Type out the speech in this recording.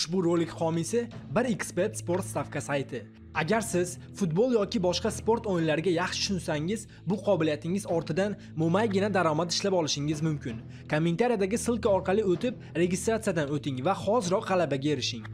ushbu rolik homiysi bir ekspert sport stavka sayti. Agar siz futbol yoki boshqa sport o'yinlariga yaxshi tushunsangiz bu qobiliyatingiz ortidan mo'maygina daromad ishlab olishingiz mumkin. Kommentariyadagi ssilka orqali o'tib registratsiyadan o'ting va hoziroq g'alabaga erishing.